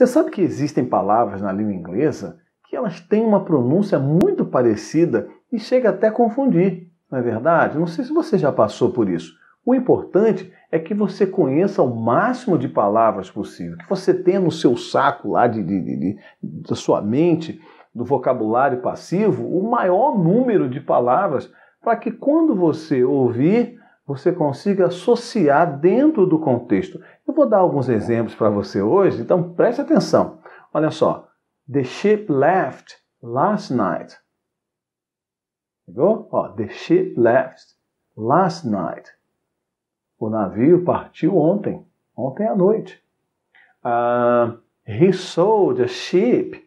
Você sabe que existem palavras na língua inglesa que elas têm uma pronúncia muito parecida e chega até a confundir, não é verdade? Não sei se você já passou por isso. O importante é que você conheça o máximo de palavras possível, que você tenha no seu saco lá de, de, de, da sua mente, do vocabulário passivo, o maior número de palavras para que quando você ouvir, você consiga associar dentro do contexto. Eu vou dar alguns exemplos para você hoje, então preste atenção. Olha só. The ship left last night. Pegou? Ó, the ship left last night. O navio partiu ontem, ontem à noite. Uh, he sold a sheep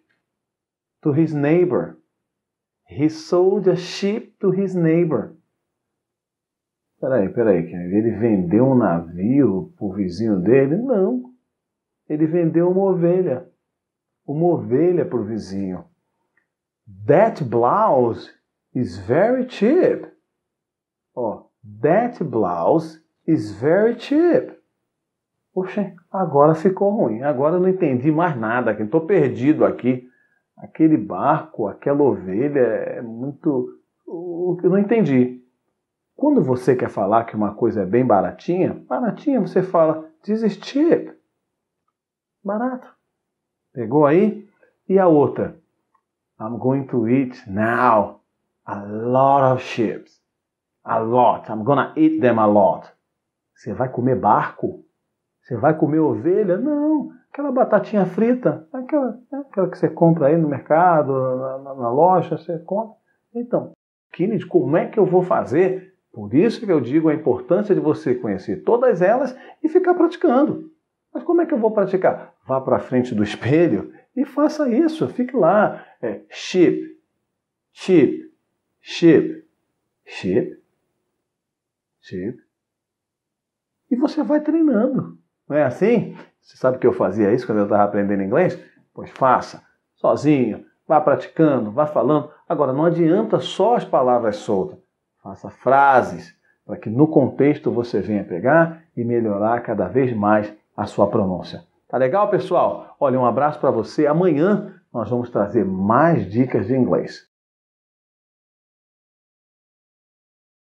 to his neighbor. He sold a sheep to his neighbor. Peraí, peraí, ele vendeu um navio para o vizinho dele? Não. Ele vendeu uma ovelha. Uma ovelha para o vizinho. That blouse is very cheap. Ó, that blouse is very cheap. Poxa, agora ficou ruim. Agora eu não entendi mais nada. Estou perdido aqui. Aquele barco, aquela ovelha é muito. Eu não entendi. Quando você quer falar que uma coisa é bem baratinha, baratinha você fala this is cheap. Barato. Pegou aí? E a outra? I'm going to eat now a lot of chips. A lot. I'm gonna eat them a lot. Você vai comer barco? Você vai comer ovelha? Não. Aquela batatinha frita, aquela, né, aquela que você compra aí no mercado, na, na, na loja, você compra. Então, Kennedy, como é que eu vou fazer? Por isso que eu digo a importância de você conhecer todas elas e ficar praticando. Mas como é que eu vou praticar? Vá para frente do espelho e faça isso. Fique lá. É, ship, ship, ship, ship, ship, e você vai treinando. Não é assim? Você sabe que eu fazia isso quando eu estava aprendendo inglês? Pois faça, sozinho, vá praticando, vá falando. Agora, não adianta só as palavras soltas. Faça frases para que no contexto você venha pegar e melhorar cada vez mais a sua pronúncia. Tá legal, pessoal? Olha, um abraço para você. Amanhã nós vamos trazer mais dicas de inglês.